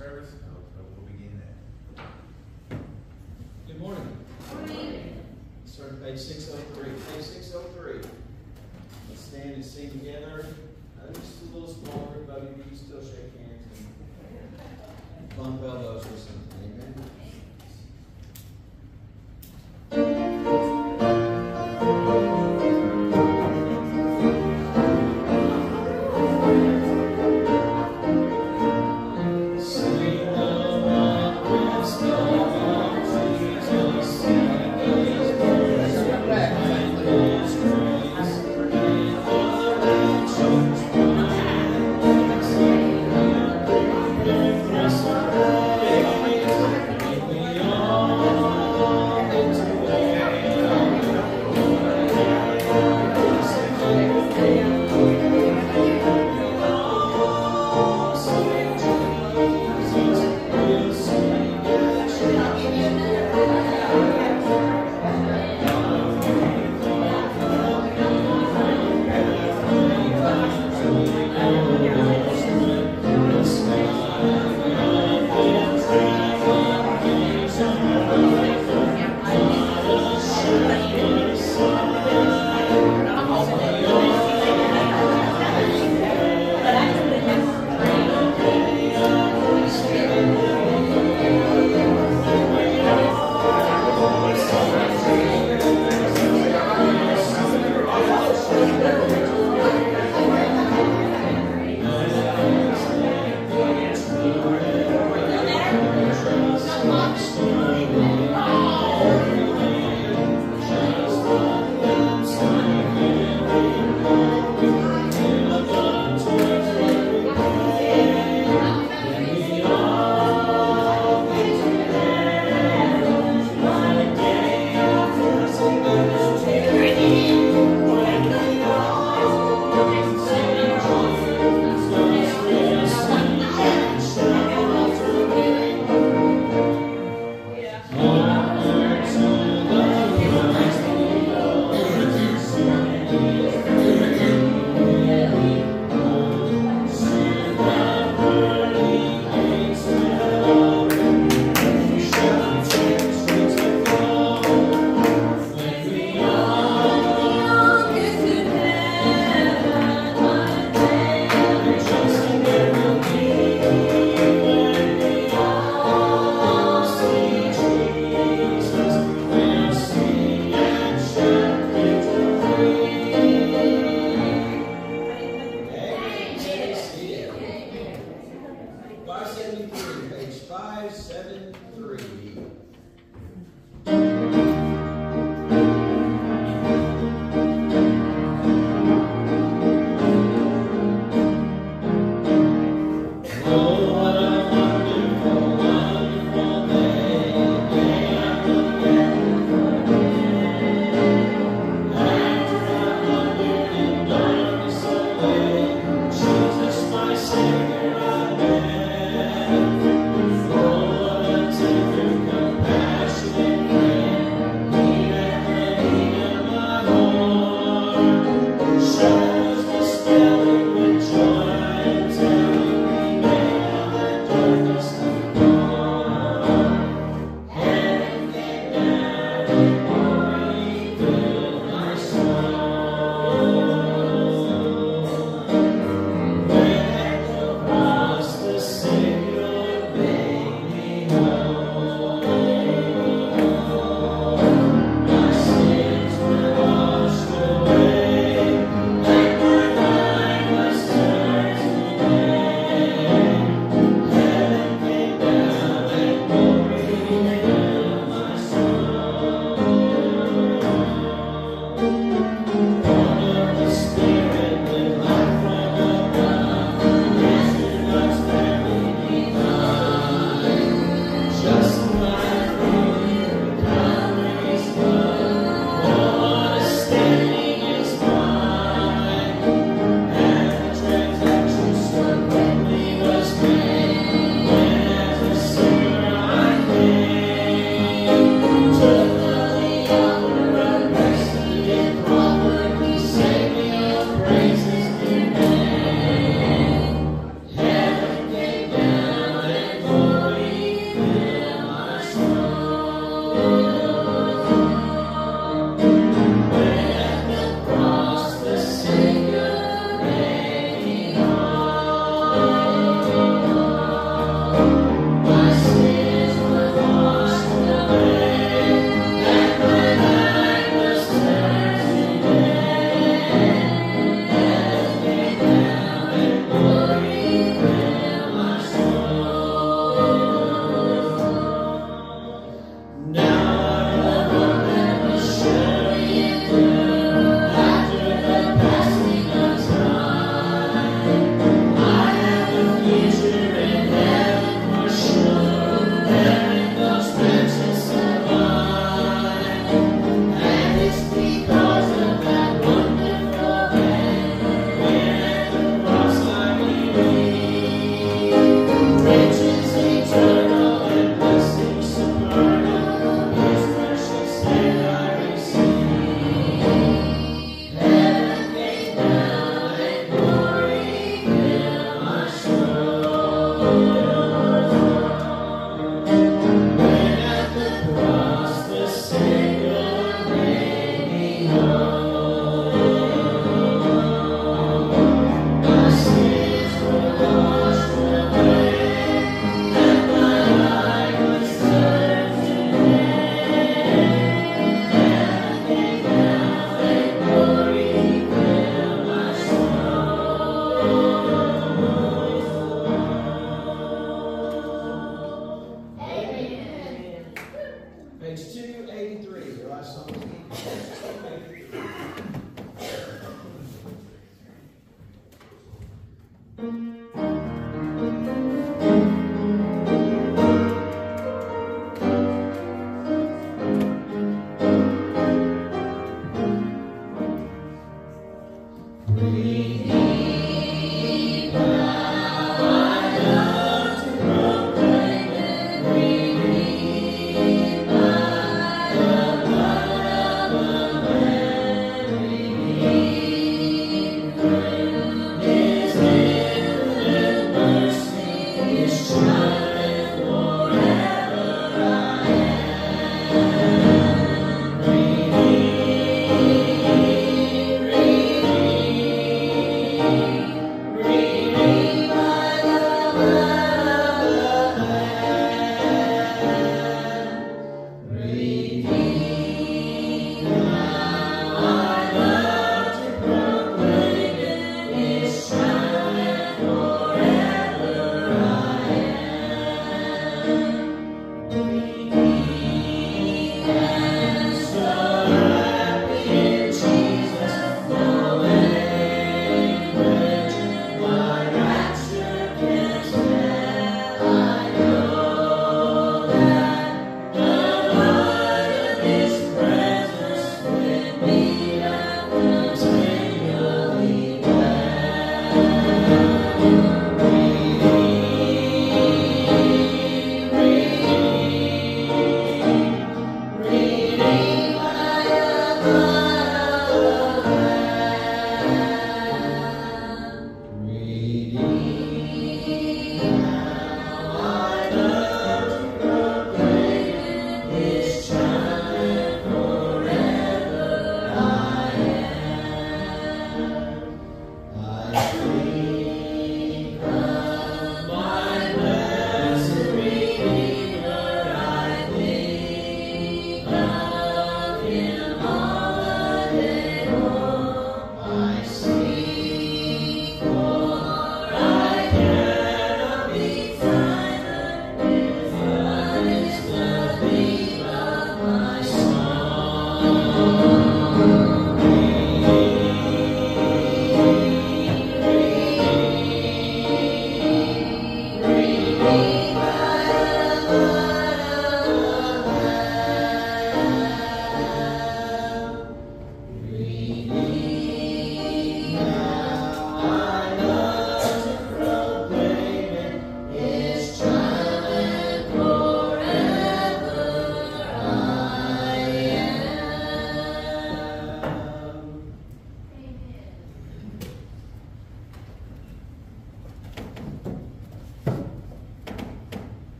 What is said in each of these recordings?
service. seven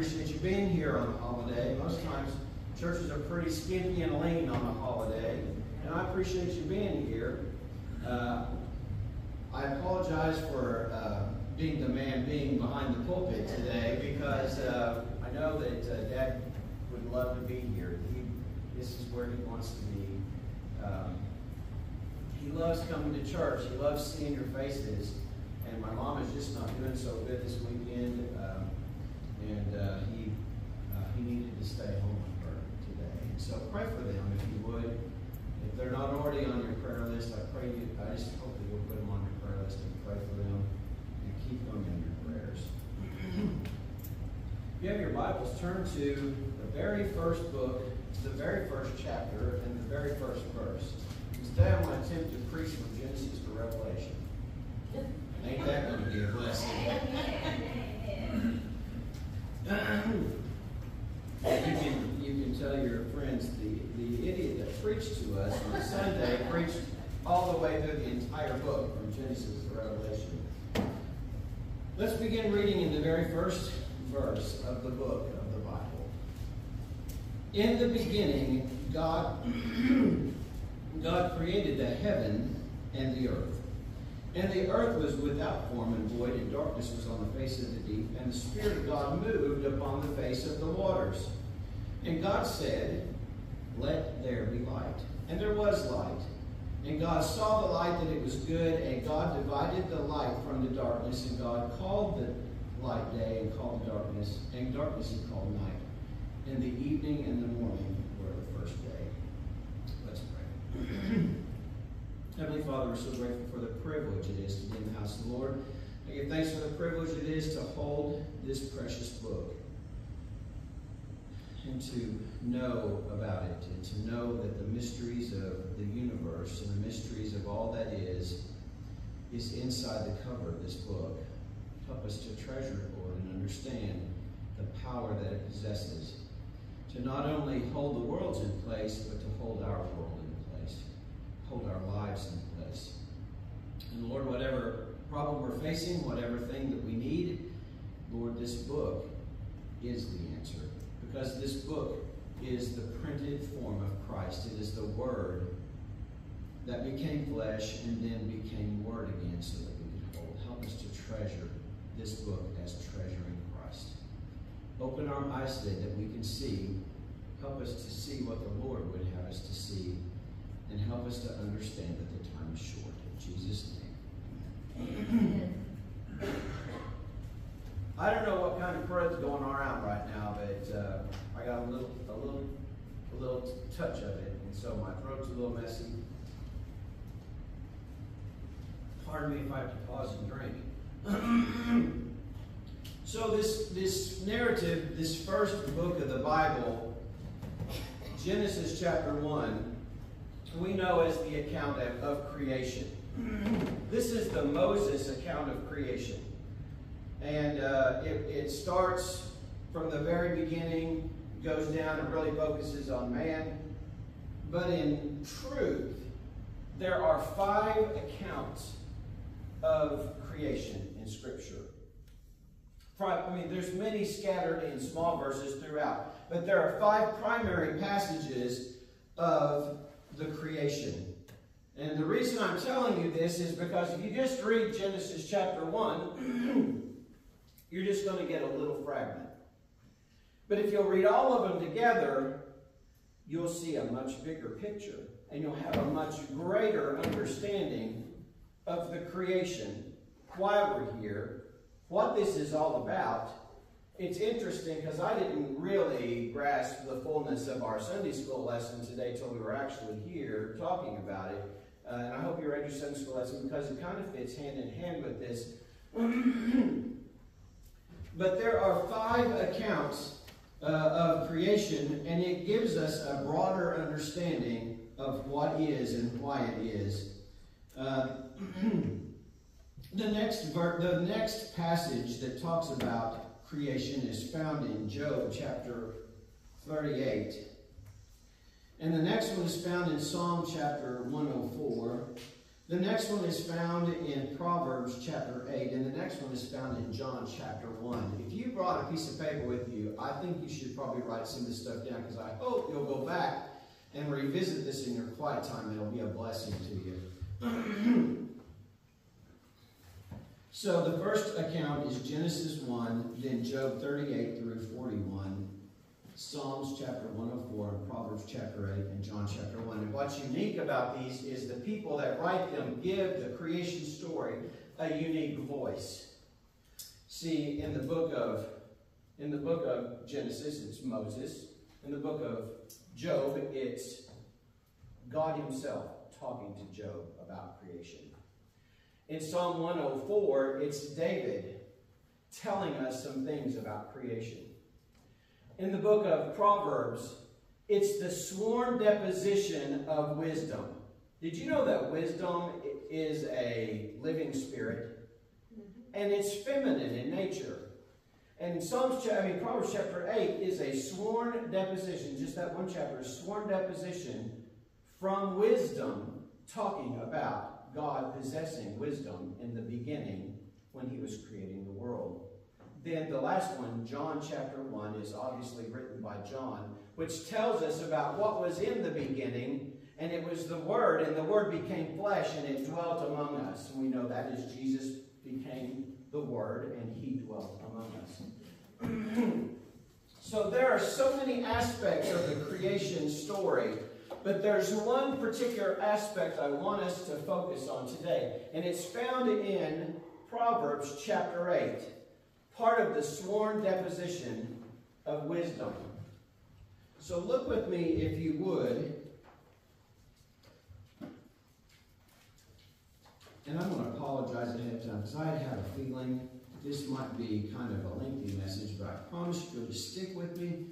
appreciate you being here on a holiday. Most times, churches are pretty skimpy and lean on a holiday. And I appreciate you being here. Uh, I apologize for uh, being the man being behind the pulpit today because uh, I know that uh, Dad would love to be here. He, this is where he wants to be. Um, he loves coming to church. He loves seeing your faces. And my mom is just not doing so good this weekend. And uh, he uh, he needed to stay home with her today. So pray for them if you would. If they're not already on your prayer list, I pray you. I just hope that you'll put them on your prayer list and pray for them and keep them in your prayers. If you have your Bibles, turn to the very first book, the very first chapter, and the very first verse. Today I'm going to attempt to preach from Genesis to Revelation. Ain't that going to be a blessing? You can you can tell your friends the, the idiot that preached to us on Sunday preached all the way through the entire book from Genesis to Revelation. Let's begin reading in the very first verse of the book of the Bible. In the beginning, God God created the heaven and the earth. And the earth was without form and void, and darkness was on the face of the deep, and the Spirit of God moved upon the face of the waters. And God said, Let there be light. And there was light. And God saw the light that it was good, and God divided the light from the darkness, and God called the light day, and called the darkness, and darkness he called night. And the evening and the morning were the first day. Let's pray. Heavenly Father, we're so grateful for the privilege it is to be in the house of the Lord. I give thanks for the privilege it is to hold this precious book and to know about it and to know that the mysteries of the universe and the mysteries of all that is is inside the cover of this book. Help us to treasure it, Lord, and understand the power that it possesses to not only hold the worlds in place, but to hold our world hold our lives in place. And Lord, whatever problem we're facing, whatever thing that we need, Lord, this book is the answer. Because this book is the printed form of Christ. It is the Word that became flesh and then became Word again so that we could hold. Help us to treasure this book as treasuring Christ. Open our eyes today that we can see. Help us to see what the Lord would have us to see. And help us to understand that the time is short. In Jesus' name. I don't know what kind of crud's going around right now, but uh, I got a little, a little, a little touch of it, and so my throat's a little messy. Pardon me if I have to pause and drink. so this this narrative, this first book of the Bible, Genesis chapter one, we know as the account of, of creation. This is the Moses account of creation. And uh, it, it starts from the very beginning, goes down, and really focuses on man. But in truth, there are five accounts of creation in Scripture. I mean, there's many scattered in small verses throughout, but there are five primary passages of the creation. And the reason I'm telling you this is because if you just read Genesis chapter 1, you're just going to get a little fragment. But if you'll read all of them together, you'll see a much bigger picture. And you'll have a much greater understanding of the creation, why we're here, what this is all about. It's interesting because I didn't really grasp the fullness of our Sunday school lesson today till we were actually here talking about it. Uh, and I hope you read your Sunday school lesson because it kind of fits hand in hand with this. but there are five accounts uh, of creation, and it gives us a broader understanding of what is and why it is. Uh, the next the next passage that talks about creation is found in Job chapter 38. And the next one is found in Psalm chapter 104. The next one is found in Proverbs chapter 8. And the next one is found in John chapter 1. If you brought a piece of paper with you, I think you should probably write some of this stuff down because I hope you'll go back and revisit this in your quiet time. It'll be a blessing to you. so the first account is Genesis 1, then Job 38 through 41. Psalms chapter 104 and Proverbs chapter 8 and John chapter 1. And what's unique about these is the people that write them give the creation story a unique voice. See, in the book of in the book of Genesis, it's Moses. In the book of Job, it's God himself talking to Job about creation. In Psalm 104, it's David telling us some things about creation in the book of Proverbs, it's the sworn deposition of wisdom. Did you know that wisdom is a living spirit? Mm-hmm. And it's feminine in nature. And Psalms, I mean, Proverbs chapter 8 is a sworn deposition, just that one chapter, a sworn deposition from wisdom talking about God possessing wisdom in the beginning when he was creating the world. Then the last one, John chapter 1, is obviously written by John, which tells us about what was in the beginning, and it was the Word, and the Word became flesh, and it dwelt among us. And we know that is Jesus became the Word, and He dwelt among us. so there are so many aspects of the creation story, but there's one particular aspect I want us to focus on today, and it's found in Proverbs chapter 8 part of the sworn deposition of wisdom. So look with me, if you would. And I'm going to apologize ahead of time because I had a feeling this might be kind of a lengthy message, but I promise you to stick with me.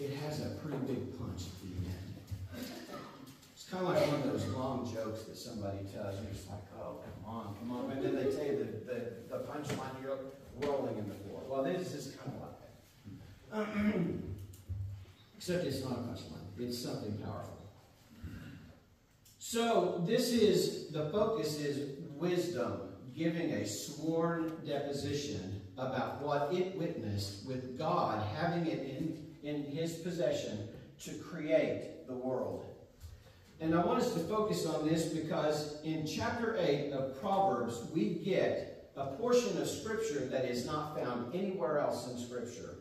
It has a pretty big punch at the end. Kind of like one of those long jokes that somebody tells you. It's like, oh, come on, come on. And then they tell you the, the, the punchline. You're rolling in the floor. Well, this is kind of like that. Except it's not a punchline. It's something powerful. So this is, the focus is wisdom giving a sworn deposition about what it witnessed with God having it in, in his possession to create the world. And I want us to focus on this because in chapter 8 of Proverbs, we get a portion of Scripture that is not found anywhere else in Scripture.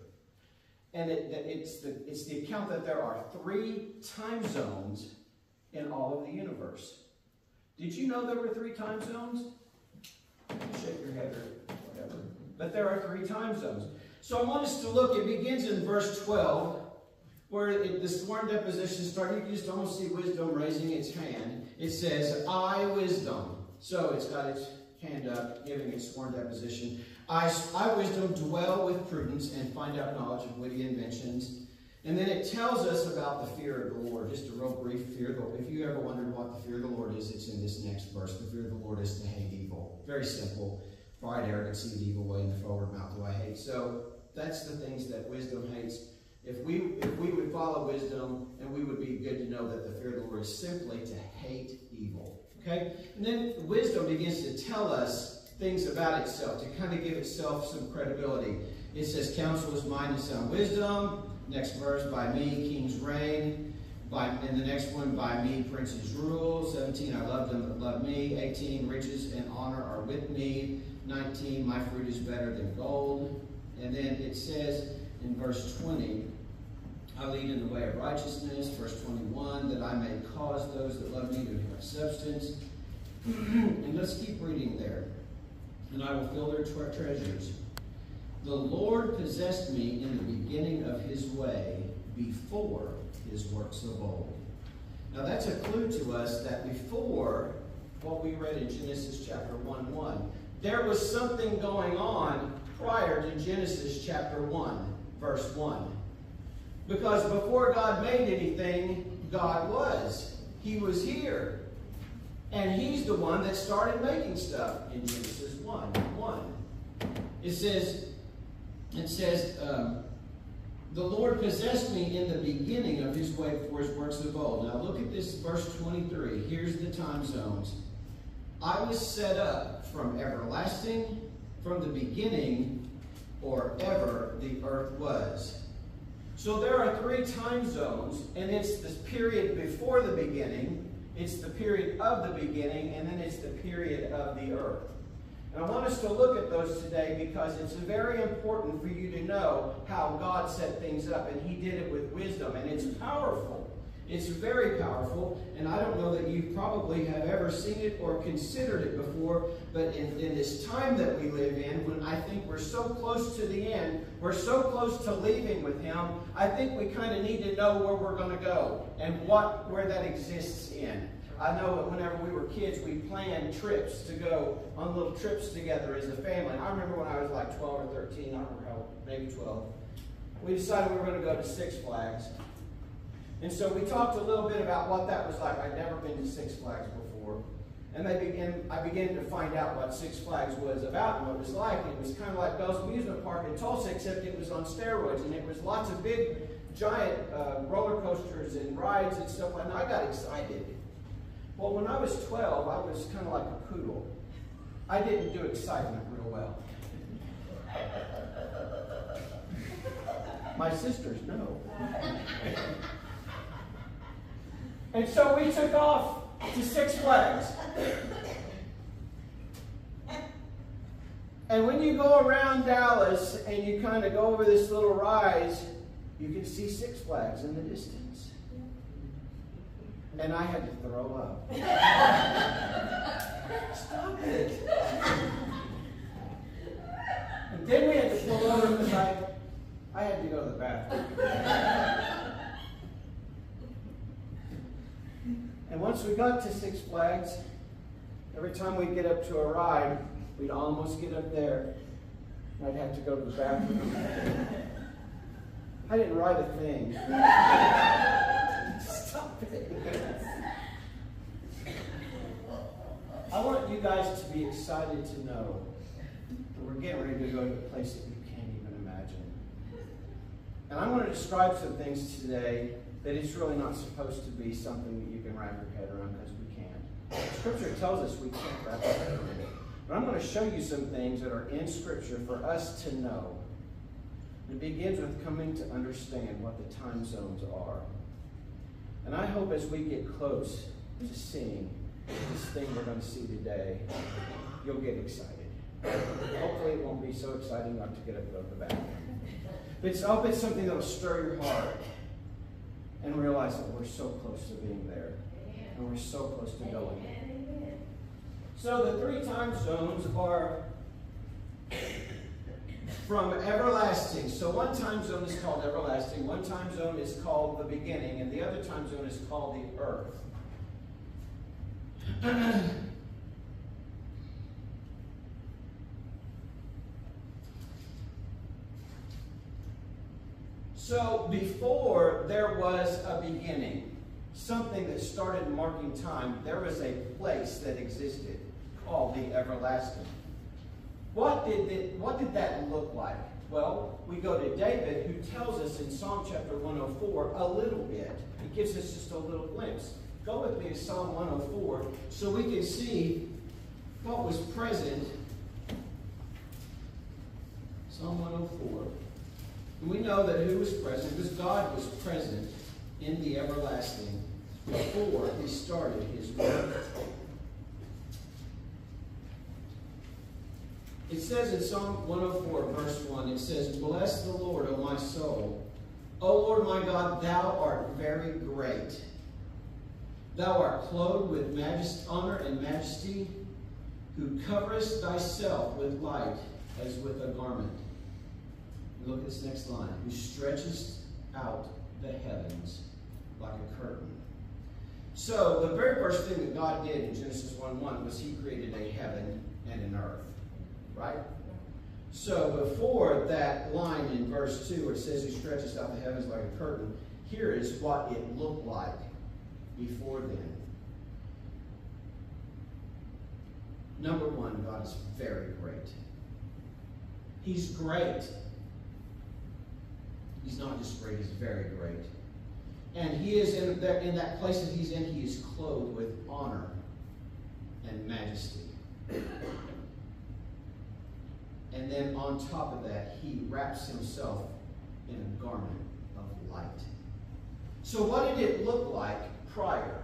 And it, it's, the, it's the account that there are three time zones in all of the universe. Did you know there were three time zones? Shake your head or whatever. But there are three time zones. So I want us to look, it begins in verse 12, where the sworn deposition started. You just almost see wisdom raising its hand. It says, I, wisdom. So it's got its hand up, giving its sworn deposition. I, I, wisdom, dwell with prudence and find out knowledge of witty inventions. And then it tells us about the fear of the Lord. Just a real brief fear. If you ever wondered what the fear of the Lord is, it's in this next verse. The fear of the Lord is to hate evil. Very simple. Pride, arrogance, the evil way, in the forward mouth do I hate. So that's the things that wisdom hates. If we if we would follow wisdom, and we would be good to know that the fear of the Lord is simply to hate evil. Okay? And then wisdom begins to tell us things about itself, to kind of give itself some credibility. It says, counsel is mine and sound wisdom. Next verse, by me, kings reign. By, and the next one, by me, princes rule. 17, I love them that love me. 18, riches and honor are with me. 19, my fruit is better than gold. And then it says in verse 20, I lead in the way of righteousness. Verse 21, that I may cause those that love me to have substance. and let's keep reading there. And I will fill their tre treasures. The Lord possessed me in the beginning of his way before his works of old. Now that's a clue to us that before what we read in Genesis chapter 1 1, there was something going on prior to Genesis chapter 1, verse 1. Because before God made anything, God was. He was here. And he's the one that started making stuff in Genesis 1. 1. It says, it says, um, the Lord possessed me in the beginning of his way before his works of old. Now look at this verse 23. Here's the time zones. I was set up from everlasting, from the beginning, or ever the earth was. So there are three time zones, and it's this period before the beginning, it's the period of the beginning, and then it's the period of the earth. And I want us to look at those today because it's very important for you to know how God set things up, and He did it with wisdom, and it's powerful. It's very powerful, and I don't know that you probably have ever seen it or considered it before, but in, in this time that we live in, when I think we're so close to the end, we're so close to leaving with Him, I think we kind of need to know where we're going to go and what where that exists in. I know that whenever we were kids, we planned trips to go on little trips together as a family. I remember when I was like 12 or 13, I don't remember how, maybe 12. We decided we were going to go to Six Flags. And so we talked a little bit about what that was like. I'd never been to Six Flags before. And they began, I began to find out what Six Flags was about and what it was like. It was kind of like Bell's Amusement Park in Tulsa, except it was on steroids. And it was lots of big, giant uh, roller coasters and rides and stuff like that. I got excited. Well, when I was 12, I was kind of like a poodle. I didn't do excitement real well. My sisters know. and so we took off to Six Flags. And when you go around Dallas and you kind of go over this little rise, you can see Six Flags in the distance. And I had to throw up. Stop it. And then we had to pull over because I, I had to go to the bathroom. And once we got to Six Flags, every time we'd get up to a ride, we'd almost get up there. And I'd have to go to the bathroom. I didn't ride a thing. Stop it. I want you guys to be excited to know that we're getting ready to go to a place that you can't even imagine. And I'm going to describe some things today that it's really not supposed to be something that you can wrap your head around because we can't. Scripture tells us we can't wrap our head around it. But I'm going to show you some things that are in Scripture for us to know. It begins with coming to understand what the time zones are. And I hope as we get close to seeing this thing we're going to see today, you'll get excited. Hopefully, it won't be so exciting not to get up and go to the bathroom. But I hope it's something that will stir your heart and realize that we're so close to being there. And we're so close to going. So, the three time zones are from everlasting. So, one time zone is called everlasting, one time zone is called the beginning, and the other time zone is called the earth. so, before there was a beginning, something that started marking time, there was a place that existed called the everlasting. What did, it, what did that look like? Well, we go to David, who tells us in Psalm chapter 104 a little bit. He gives us just a little glimpse. Go with me to Psalm 104 so we can see what was present. Psalm 104. And we know that who was present? Because God was present in the everlasting before he started his work. It says in Psalm 104, verse 1, it says, Bless the Lord, O my soul. O Lord my God, thou art very great. Thou art clothed with majesty, honor and majesty, who coverest thyself with light as with a garment. Look at this next line. Who stretches out the heavens like a curtain. So, the very first thing that God did in Genesis 1 1 was He created a heaven and an earth. Right? So, before that line in verse 2 where it says He stretches out the heavens like a curtain, here is what it looked like before then. Number one, God is very great. He's great. He's not just great, he's very great. And he is in that, in that place that he's in, he is clothed with honor and majesty. And then on top of that, he wraps himself in a garment of light. So, what did it look like prior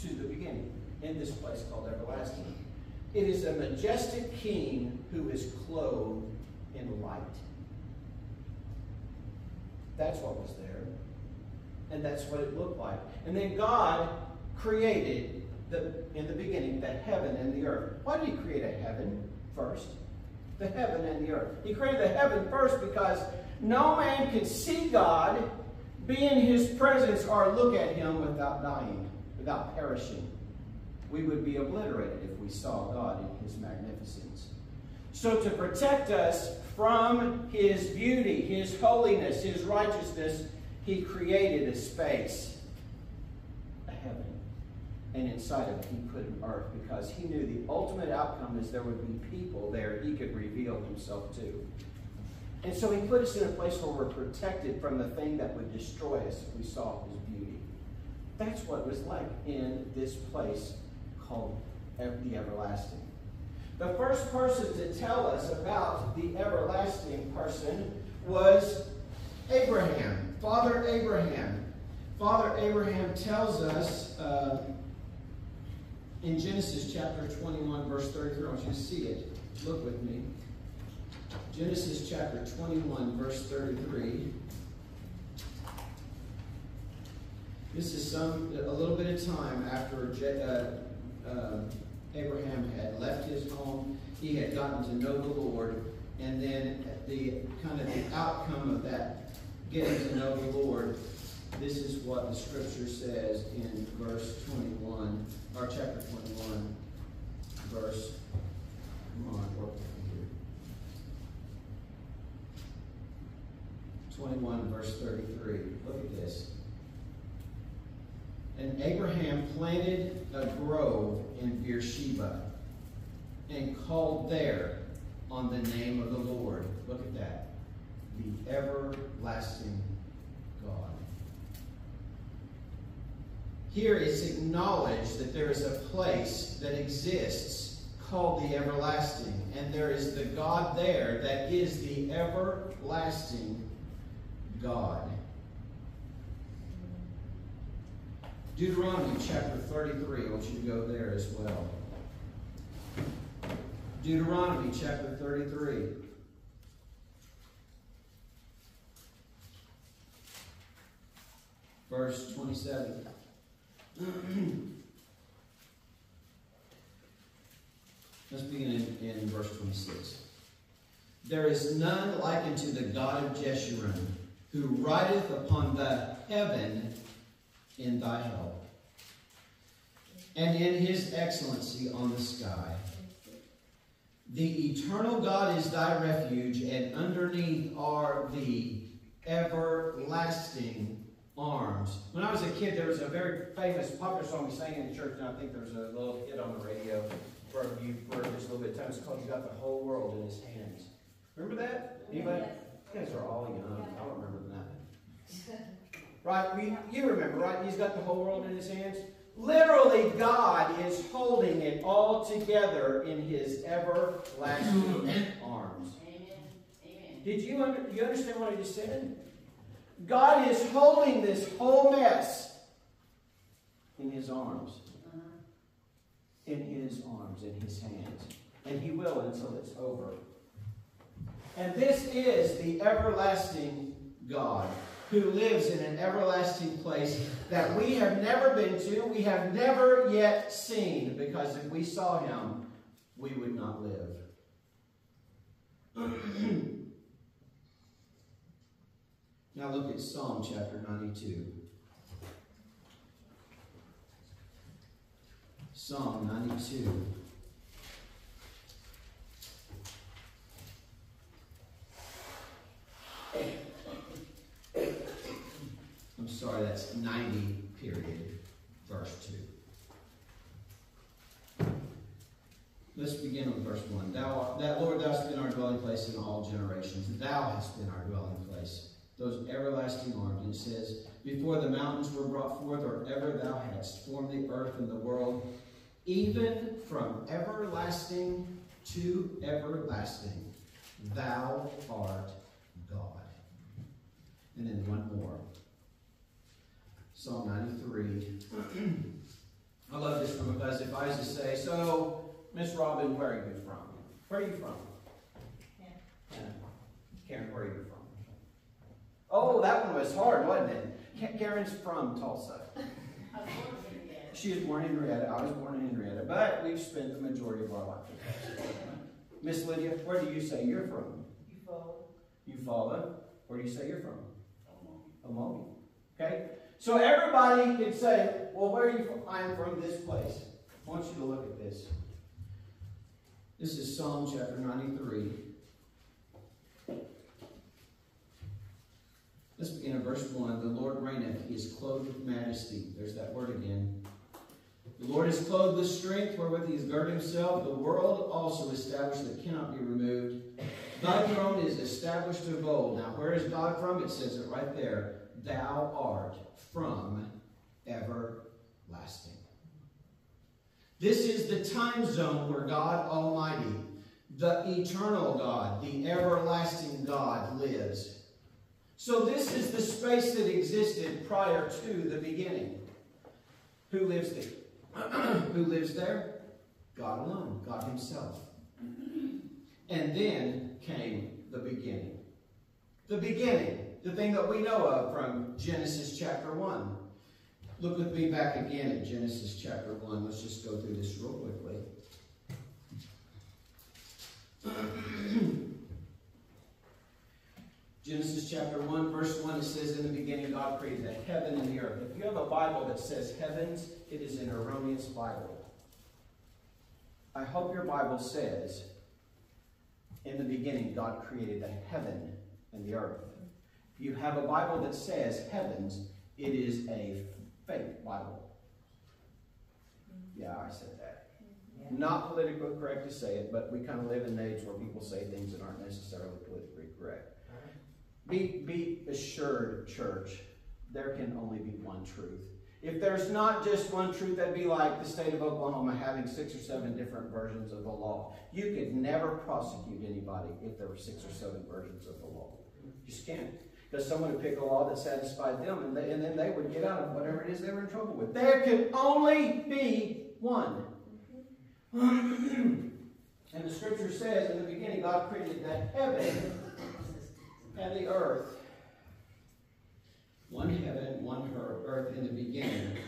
to the beginning in this place called everlasting? It is a majestic king who is clothed in light. That's what was there. And that's what it looked like. And then God created the, in the beginning the heaven and the earth. Why did he create a heaven first? The heaven and the earth. He created the heaven first because no man can see God, be in his presence, or look at him without dying, without perishing. We would be obliterated if we saw God in his magnificence. So, to protect us from his beauty, his holiness, his righteousness, he created a space, a heaven. And inside of it, he put an earth because he knew the ultimate outcome is there would be people there he could reveal himself to. And so he put us in a place where we're protected from the thing that would destroy us if we saw his beauty. That's what it was like in this place called the everlasting. The first person to tell us about the everlasting person was Abraham, Father Abraham. Father Abraham tells us uh, in Genesis chapter 21, verse 33. I want you to see it. Look with me. Genesis chapter 21, verse 33. This is some a little bit of time after uh, uh, Abraham had left his home. He had gotten to know the Lord, and then the kind of the outcome of that getting to know the Lord. This is what the Scripture says in verse 21, or chapter 21, verse. Come on, work here. 21, verse 33. Look at this. And Abraham planted a grove in Beersheba and called there on the name of the Lord. Look at that. The everlasting God. Here it's acknowledged that there is a place that exists called the everlasting. And there is the God there that is the everlasting God. Deuteronomy chapter 33. I want you to go there as well. Deuteronomy chapter 33. Verse 27. Let's begin in, in verse 26. There is none like unto the God of Jeshurun, who rideth upon the heaven in thy help, and in his excellency on the sky. The eternal God is thy refuge, and underneath are the everlasting arms. When I was a kid, there was a very famous, popular song we sang in the church, and I think there's a little hit on the radio for you for just a little bit of time. It's called "You Got the Whole World in His Hands." Remember that? Anybody? You guys are all young. I don't remember that. Right? We, you remember, right? He's got the whole world in his hands. Literally, God is holding it all together in his everlasting arms. Did you, under, you understand what I just said? God is holding this whole mess in his arms. Uh-huh. In his arms, in his hands. And he will until it's over. And this is the everlasting God who lives in an everlasting place that we have never been to, we have never yet seen, because if we saw him, we would not live. now look at Psalm chapter 92. Psalm 92. I'm sorry, that's 90, period, verse 2. Let's begin with verse 1. Thou, that Lord, thou hast been our dwelling place in all generations. Thou hast been our dwelling place. those everlasting arms. And it says, Before the mountains were brought forth, or ever thou hadst formed the earth and the world, even from everlasting to everlasting, thou art God. And then one more. Psalm 93. I love this one because if I was to say, so, Miss Robin, where are you from? Where are you from? Karen. Karen, where are you from? Oh, that one was hard, wasn't it? Karen's from Tulsa. She was born in Henrietta. I was born in Henrietta. But we've spent the majority of our life in Tulsa. Miss Lydia, where do you say you're from? Eufaula. Where do you say you're from? Omogi. Okay? So everybody can say, well, where are you from? I'm from this place. I want you to look at this. This is Psalm chapter 93. Let's begin in verse 1. The Lord reigneth, he is clothed with majesty. There's that word again. The Lord is clothed with strength, wherewith he has girded himself. The world also established that cannot be removed. Thy throne is established of old. Now, where is God from? It says it right there. Thou art from everlasting. This is the time zone where God Almighty, the eternal God, the everlasting God, lives. So this is the space that existed prior to the beginning. Who lives there? Who lives there? God alone, God Himself. And then came the beginning. The beginning, the thing that we know of from Genesis chapter 1. Look with me back again at Genesis chapter 1. Let's just go through this real quickly. Genesis chapter 1, verse 1, it says, In the beginning God created the heaven and the earth. If you have a Bible that says heavens, it is an erroneous Bible. I hope your Bible says, In the beginning God created the heaven and the earth. You have a Bible that says heavens, it is a fake Bible. Yeah, I said that. Not politically correct to say it, but we kind of live in an age where people say things that aren't necessarily politically correct. Be, be assured, church, there can only be one truth. If there's not just one truth, that'd be like the state of Oklahoma having six or seven different versions of the law. You could never prosecute anybody if there were six or seven versions of the law. You just can't. Because someone would pick a law that satisfied them, and, they, and then they would get out of whatever it is they were in trouble with. There can only be one. and the scripture says in the beginning, God created the heaven and the earth. One heaven, one earth in the beginning.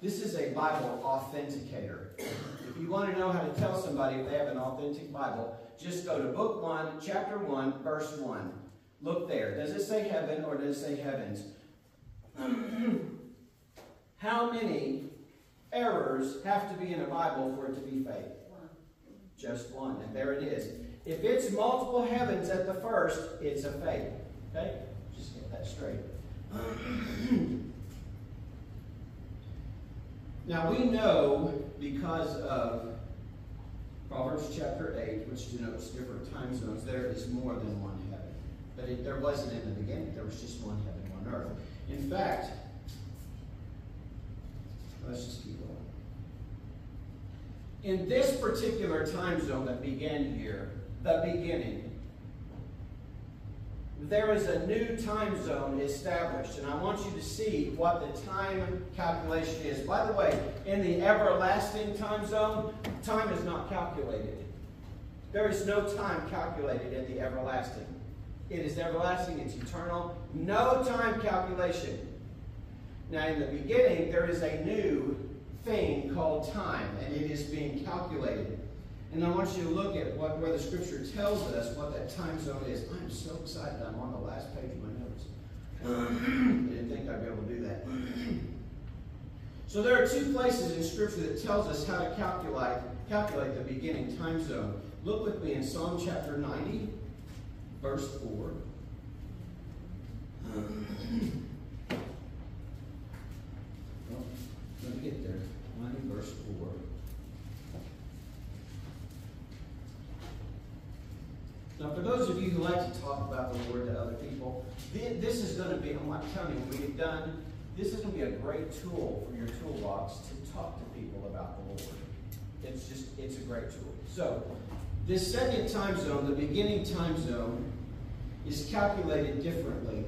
This is a Bible authenticator. If you want to know how to tell somebody if they have an authentic Bible, just go to book 1, chapter 1, verse 1. Look there. Does it say heaven or does it say heavens? how many errors have to be in a Bible for it to be fake? Just one. And there it is. If it's multiple heavens at the first, it's a fake. Okay? Just get that straight. now we know because of Proverbs chapter 8, which denotes different time zones, there is more than one. But it, there wasn't in the beginning. There was just one heaven, one earth. In fact, let's just keep going. In this particular time zone that began here, the beginning, there is a new time zone established, and I want you to see what the time calculation is. By the way, in the everlasting time zone, time is not calculated. There is no time calculated in the everlasting. It is everlasting, it's eternal, no time calculation. Now, in the beginning, there is a new thing called time, and it is being calculated. And I want you to look at what, where the scripture tells us what that time zone is. I'm so excited I'm on the last page of my notes. I didn't think I'd be able to do that. so there are two places in scripture that tells us how to calculate, calculate the beginning time zone. Look with me in Psalm chapter 90, verse 4. Uh, well, let me get there. 90, verse 4. Now, for those of you who like to talk talk about the Lord to other people. This is going to be, I'm telling you, we've done, this is going to be a great tool for your toolbox to talk to people about the Lord. It's just, it's a great tool. So, this second time zone, the beginning time zone, is calculated differently.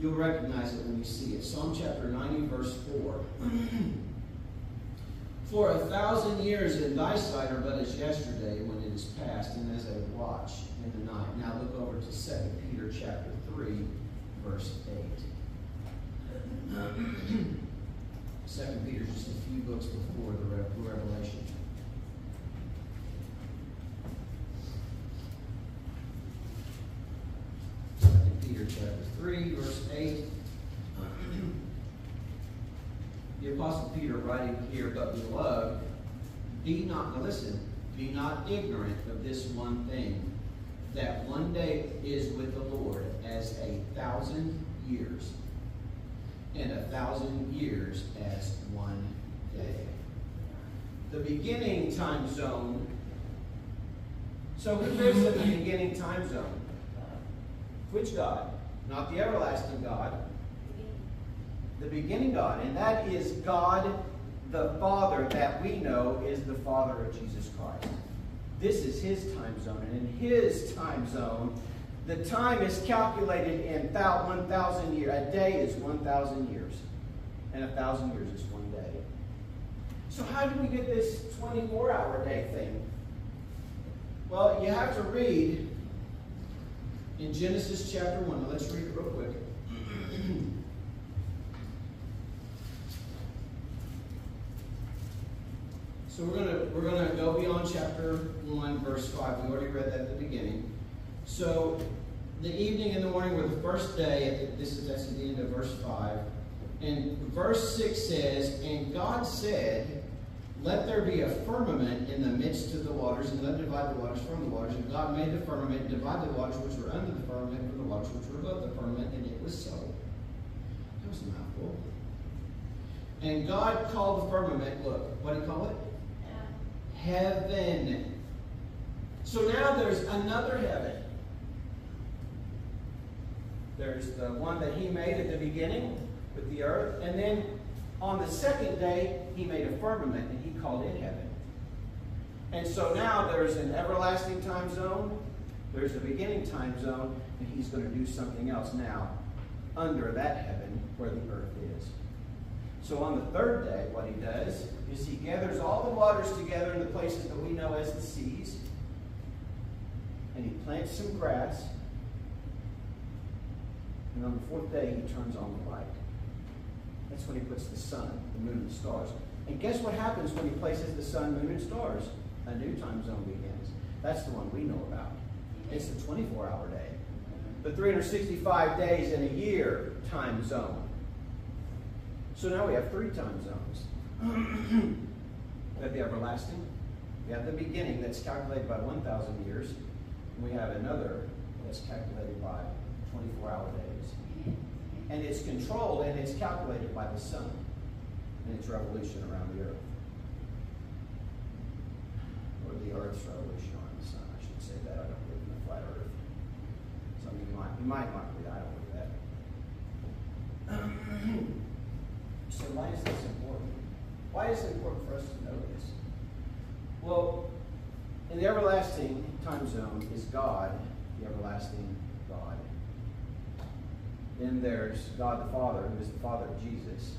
You'll recognize it when you see it. Psalm chapter 90, verse 4. For a thousand years in thy sight are but as yesterday when it is past, and as a watch in the night. Now look over to 2 Peter chapter 3, verse 8. 2 Peter just a few books before the Revelation. Second Peter chapter 3, verse 8. the Apostle Peter writing here, but beloved, be not, listen, be not ignorant of this one thing, that one day is with the Lord as a thousand years, and a thousand years as one day. The beginning time zone. So who lives in the beginning time zone? Which God? Not the everlasting God, the beginning God, and that is God the Father that we know is the Father of Jesus Christ. This is his time zone, and in his time zone, the time is calculated in 1,000 years. A day is 1,000 years, and a thousand years is one day. So how do we get this 24-hour day thing? Well, you have to read in Genesis chapter 1. Now let's read it real quick. So we're gonna we're gonna go beyond chapter one, verse five. We already read that at the beginning. So the evening and the morning were the first day. This is that's at the end of verse five. And verse six says, "And God said, Let there be a firmament in the midst of the waters, and let it divide the waters from the waters. And God made the firmament, and divided the waters which were under the firmament from the waters which were above the firmament, and it was so." That was a mouthful. And God called the firmament, look, what do you call it? heaven. So now there's another heaven. There's the one that he made at the beginning with the earth. And then on the second day, he made a firmament and he called it heaven. And so now there's an everlasting time zone, there's a beginning time zone, and he's going to do something else now under that heaven where the earth is. So on the third day, what he does is he gathers all the waters together in the places that we know as the seas, and he plants some grass, and on the fourth day he turns on the light. That's when he puts the sun, the moon, and the stars. And guess what happens when he places the sun, moon, and stars? A new time zone begins. That's the one we know about. It's the 24-hour day. The 365 days in a year time zone. So now we have three time zones. we have the everlasting, we have the beginning that's calculated by 1,000 years, and we have another that's calculated by 24 hour days. And it's controlled and it's calculated by the sun and its revolution around the earth. Or the earth's revolution around the sun. I should say that. I don't believe in the flat earth. Some of you might, you might not believe I don't believe that. So why is this important? Why is it important for us to know this? Well, in the everlasting time zone is God, the everlasting. Then there's God the Father, who is the Father of Jesus.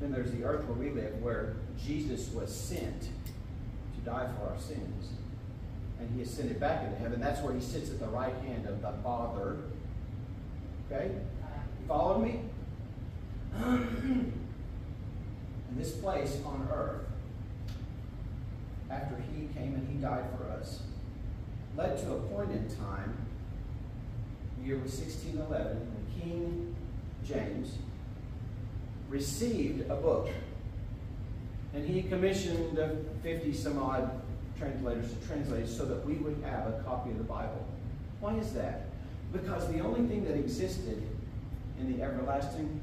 Then there's the earth where we live, where Jesus was sent to die for our sins. And he ascended back into heaven. That's where he sits at the right hand of the Father. Okay? Follow me? in this place on earth, after he came and he died for us, led to a point in time, the year was 1611, when King James received a book. And he commissioned 50 some odd translators to translate so that we would have a copy of the Bible. Why is that? Because the only thing that existed in the everlasting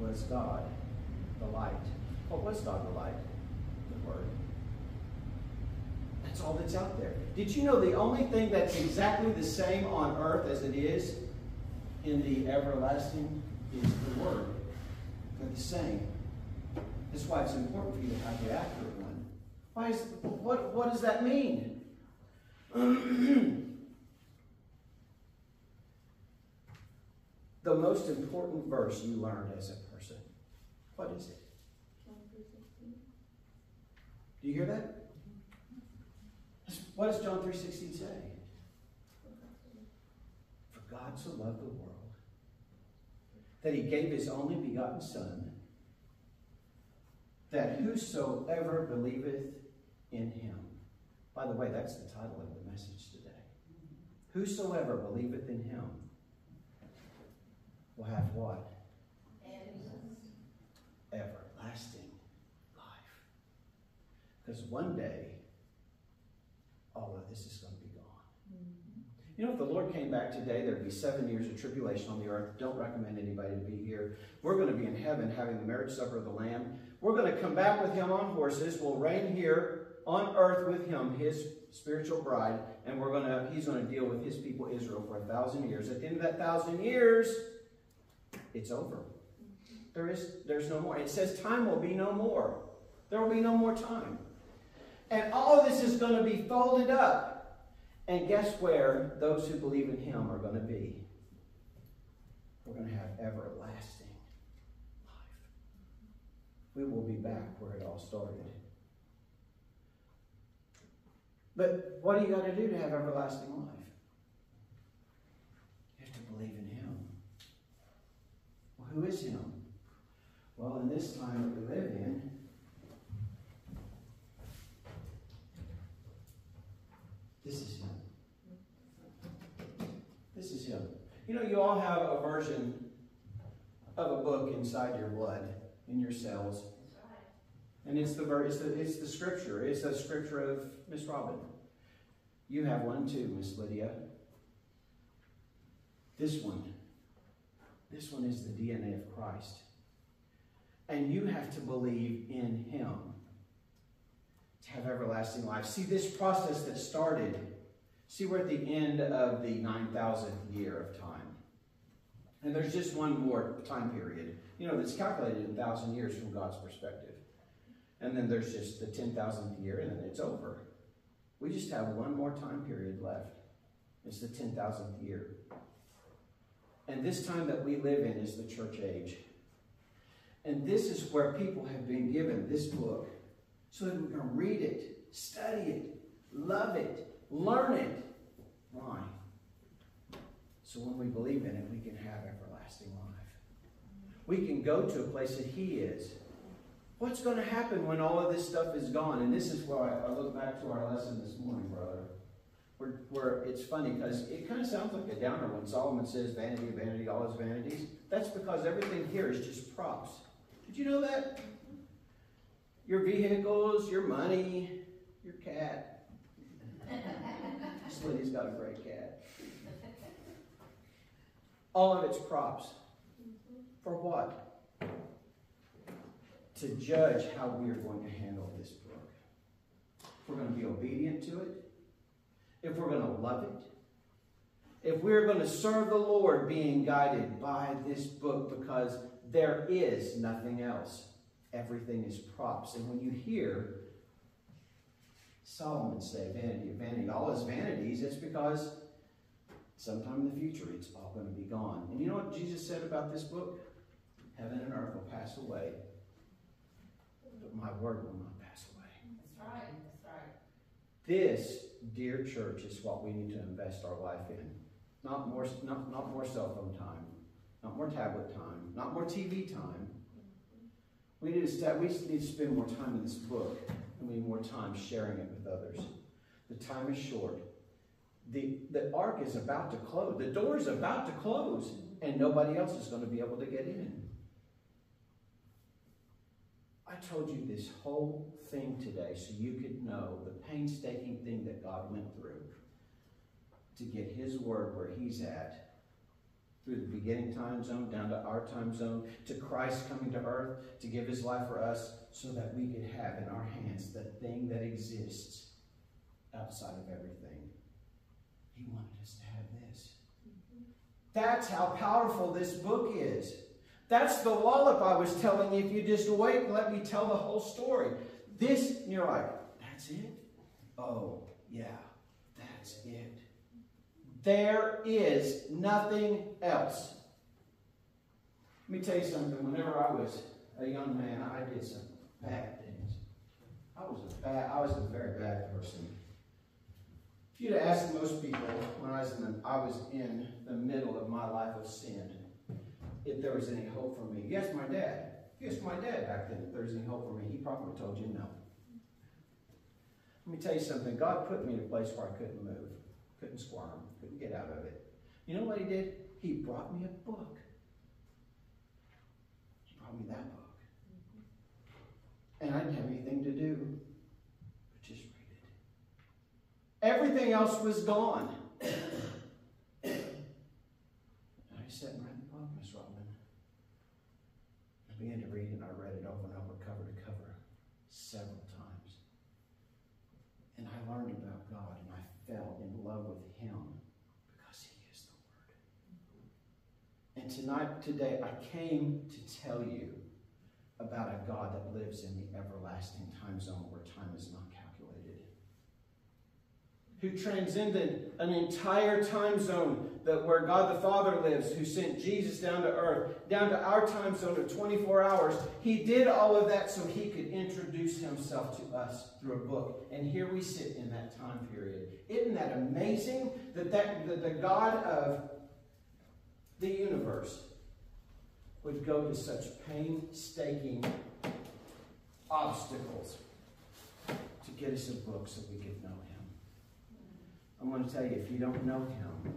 was God the light. What was God the light? The Word. That's all that's out there. Did you know the only thing that's exactly the same on earth as it is in the everlasting is the Word? They're the same. That's why it's important for you to have the accurate one. Why is what what does that mean? the most important verse you learned as a person. What is it? Do you hear that? What does John 3.16 say? For God so loved the world that he gave his only begotten Son, that whosoever believeth in him. By the way, that's the title of the message today. Whosoever believeth in him will have what? Everlasting life. Because one day, all of this is going to be gone. Mm-hmm. You know, if the Lord came back today, there'd be seven years of tribulation on the earth. Don't recommend anybody to be here. We're going to be in heaven having the marriage supper of the Lamb. We're going to come back with him on horses. We'll reign here on earth with him, his spiritual bride, and we're going to, he's going to deal with his people Israel for a thousand years. At the end of that thousand years, it's over. Mm-hmm. There is there's no more. It says time will be no more. There will be no more time. And all this is going to be folded up. And guess where those who believe in him are going to be? We're going to have everlasting life. We will be back where it all started. But what do you got to do to have everlasting life? You have to believe in him. Well, who is him? Well, in this time that we live in, this is him. This is him. You know, you all have a version of a book inside your blood, in your cells. And it's the it's the, it's the scripture. It's the scripture of Miss Robin. You have one too, Miss Lydia. This one. This one is the DNA of Christ. And you have to believe in him to have everlasting life. See, this process that started, see, we're at the end of the 9,000th year of time. And there's just one more time period, you know, that's calculated in 1,000 years from God's perspective. And then there's just the 10,000th year, and then it's over. We just have one more time period left. It's the 10,000th year. And this time that we live in is the church age. And this is where people have been given this book so that we can read it, study it, love it, learn it. Why? So when we believe in it, we can have everlasting life. We can go to a place that He is. What's going to happen when all of this stuff is gone? And this is why I look back to our lesson this morning, brother. Where, where it's funny because it kind of sounds like a downer when Solomon says vanity, vanity, all is vanities. That's because everything here is just props. Did you know that? Your vehicles, your money, your cat. Smitty's got a great cat. All of it's props. Mm-hmm. For what? To judge how we are going to handle this book. If we're going to be obedient to it, if we're going to love it, if we're going to serve the Lord being guided by this book because there is nothing else. Everything is props. And when you hear Solomon say vanity of vanity, all his vanities, it's because sometime in the future it's all going to be gone. And you know what Jesus said about this book? Heaven and earth will pass away, but my word will not pass away. That's right. That's right. This, dear church, is what we need to invest our life in. Not more, not, not more cell phone time, not more tablet time, not more TV time. We need, to we need to spend more time in this book, and we need more time sharing it with others. The time is short. The, the ark is about to close. The door is about to close, and nobody else is going to be able to get in. I told you this whole thing today so you could know the painstaking thing that God went through to get his word where he's at through the beginning time zone down to our time zone, to Christ coming to earth to give his life for us so that we could have in our hands the thing that exists outside of everything. He wanted us to have this. That's how powerful this book is. That's the wallop I was telling you. If you just wait and let me tell the whole story. This, and you're like, that's it? Oh, yeah, that's it. There is nothing else. Let me tell you something. Whenever I was a young man, I did some bad things. I was a bad, I was a very bad person. If you'd asked most people when I was in the, I was in the middle of my life of sin, if there was any hope for me. Yes, my dad. Yes, my dad back then, if there was any hope for me, he probably told you no. Let me tell you something. God put me in a place where I couldn't move, couldn't squirm, couldn't get out of it. You know what he did? He brought me a book. He brought me that book. And I didn't have anything to do but just read it. Everything else was gone. and I sat and read the book, Miss Robin. I began to read and I read it over and over, cover to cover, several times. And I learned about God and I fell in love with Him because He is the Tonight, today, I came to tell you about a God that lives in the everlasting time zone where time is not calculated. Who transcended an entire time zone that where God the Father lives, who sent Jesus down to earth, down to our time zone of 24 hours. He did all of that so he could introduce himself to us through a book. And here we sit in that time period. Isn't that amazing that, that, that the God of the universe would go to such painstaking obstacles to get us a book so we could know him. I'm going to tell you, if you don't know him,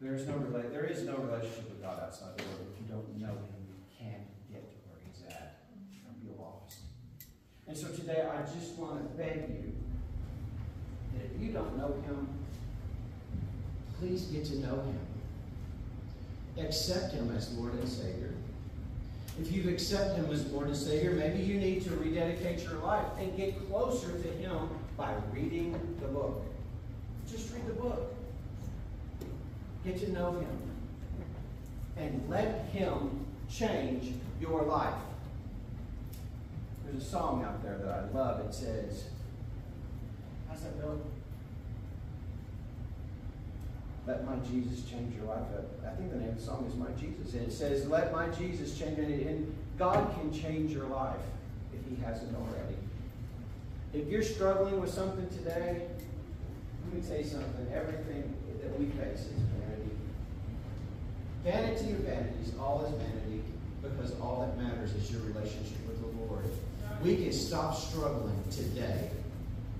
there is no rela- there is no relationship with God outside the Word. If you don't know him, you can't get to where he's at. You'll be lost. And so today I just want to beg you that if you don't know him, please get to know him. Accept him as Lord and Savior. If you've accepted him as Lord and Savior, maybe you need to rededicate your life and get closer to him by reading the book. Just read the book. Get to know him. And let him change your life. There's a song out there that I love. It says, how's that? Let my Jesus change your life. I think the name of the song is My Jesus. And it says, Let my Jesus change it. And God can change your life if He hasn't already. If you're struggling with something today, let me tell you something. Everything that we face is vanity. Vanity of vanities, all is vanity, because all that matters is your relationship with the Lord. We can stop struggling today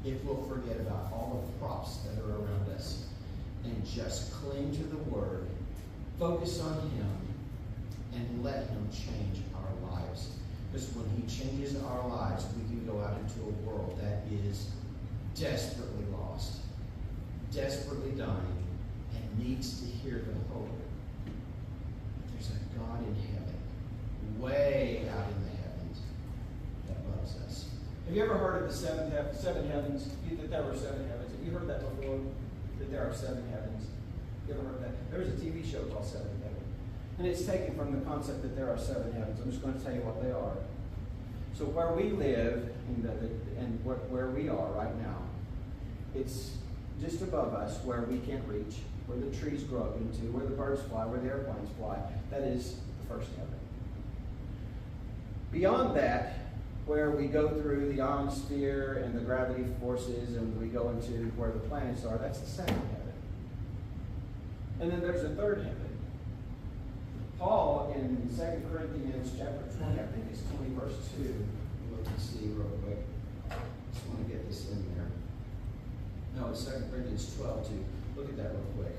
if we'll forget about all the props that are around us and just cling to the Word, focus on Him, and let Him change our lives. Because when He changes our lives, we can go out into a world that is desperately lost, desperately dying, and needs to hear the hope. that There's a God in heaven, way out in the heavens, that loves us. Have you ever heard of the seven, seven heavens? That there were seven heavens. Have you heard that before? That there are seven heavens. You ever heard that? There was a TV show called Seven Heavens. And it's taken from the concept that there are seven heavens. I'm just going to tell you what they are. So where we live and, the, and where we are right now, it's just above us where we can't reach, where the trees grow up into, where the birds fly, where the airplanes fly. That is the first heaven. Beyond that, where we go through the ionosphere and the gravity forces and we go into where the planets are, that's the second heaven. And then there's a third heaven. Paul in 2 Corinthians chapter 20, I think it's 20 verse 2. Look and see real quick. Just want to get this in there. No, it's 2 Corinthians 12 2. Look at that real quick.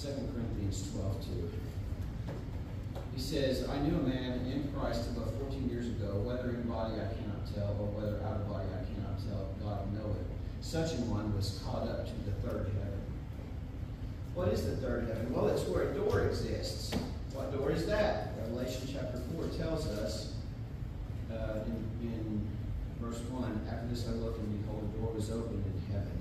2 Corinthians 12 2. He says, I knew a man in Christ about 14 years ago, whether in body I cannot tell, or whether out of body I cannot tell, God knoweth. Such an one was caught up to the third heaven. What is the third heaven? Well, it's where a door exists. What door is that? Revelation chapter 4 tells us uh, in, in verse 1 After this I looked, and behold, a door was opened in heaven.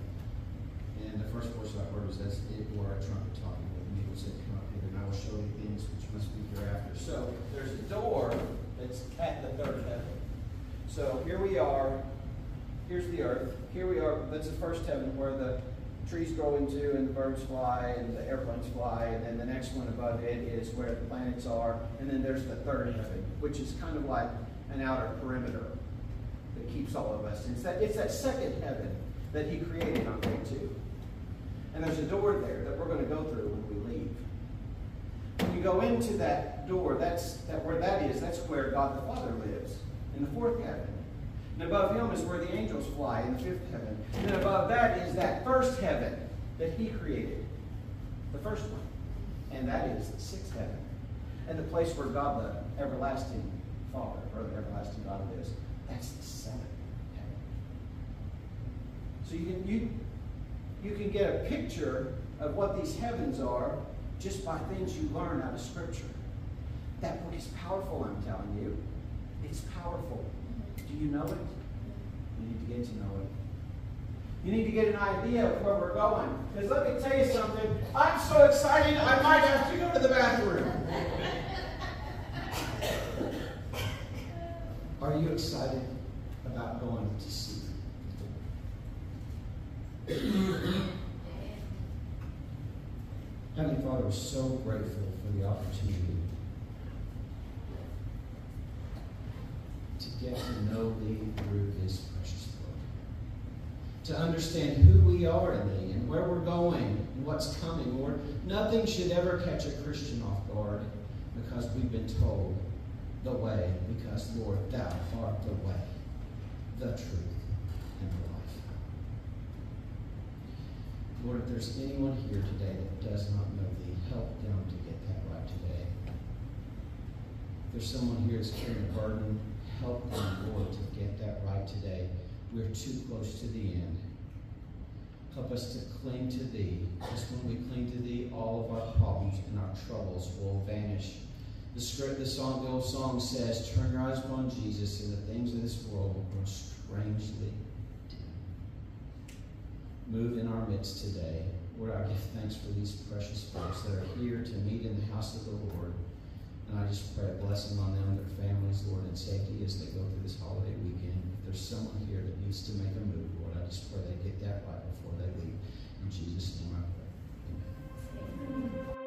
And the first voice I heard was as it were a trumpet talking with me. It said, Come up here, and I will show you things which must be hereafter. So there's a door that's at the third heaven. So here we are. Here's the earth. Here we are. That's the first heaven where the trees grow into and the birds fly and the airplanes fly. And then the next one above it is where the planets are. And then there's the third heaven, which is kind of like an outer perimeter that keeps all of us. It's that, it's that second heaven that he created on day two. And there's a door there that we're going to go through you go into that door, that's that where that is, that's where God the Father lives, in the fourth heaven. And above him is where the angels fly in the fifth heaven. And then above that is that first heaven that he created. The first one. And that is the sixth heaven. And the place where God the everlasting Father, or the everlasting God lives. That's the seventh heaven. So you can you you can get a picture of what these heavens are just by things you learn out of Scripture. That book is powerful, I'm telling you. It's powerful. Mm-hmm. Do you know it? You need to get to know it. You need to get an idea of where we're going. Because let me tell you something. I'm so excited I might have to go to the bathroom. Are you excited about going to see? Heavenly Father, we're so grateful for the opportunity to get to know Thee through this precious book. To understand who we are in Thee and where we're going and what's coming. Lord, nothing should ever catch a Christian off guard because we've been told the way, because, Lord, Thou art the way, the truth, and the life. Lord, if there's anyone here today that does not know help them to get that right today. If there's someone here that's carrying a burden, help them, Lord, to get that right today. We're too close to the end. Help us to cling to Thee. Just when we cling to Thee, all of our problems and our troubles will vanish. The, script, the song, the old song says, "Turn your eyes upon Jesus, and the things of this world will grow strangely dim." Move in our midst today. Lord, I give thanks for these precious folks that are here to meet in the house of the Lord. And I just pray a blessing on them, their families, Lord, and safety as they go through this holiday weekend. If there's someone here that needs to make a move, Lord, I just pray they get that right before they leave. In Jesus' name I pray. Amen.